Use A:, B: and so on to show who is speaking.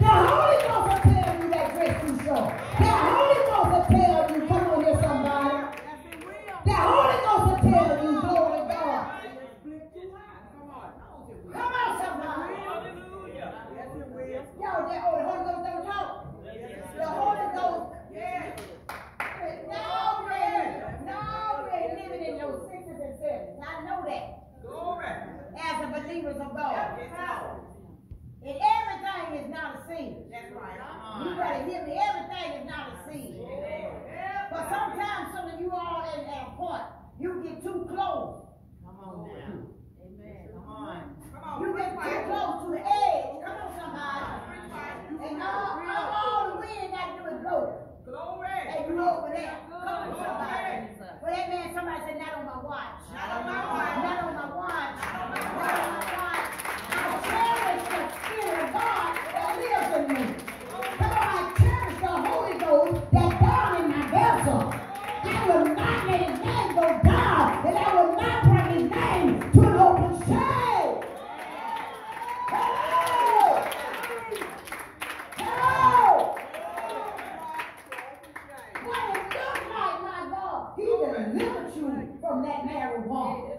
A: The Holy Ghost will tell you that grace too short. The Holy Ghost will tell you, come on here, somebody. The Holy Ghost will tell you, glory God. Come on, somebody. Y'all, that old Holy Ghost don't. The Holy Ghost.
B: Yeah.
A: No, man. No, man. Living in your sixes and sevens. I know that.
B: Glory.
A: As a believers of God. Yes, and everything is not
B: Glory.
A: They grew over there? Deliver you from that marijuana.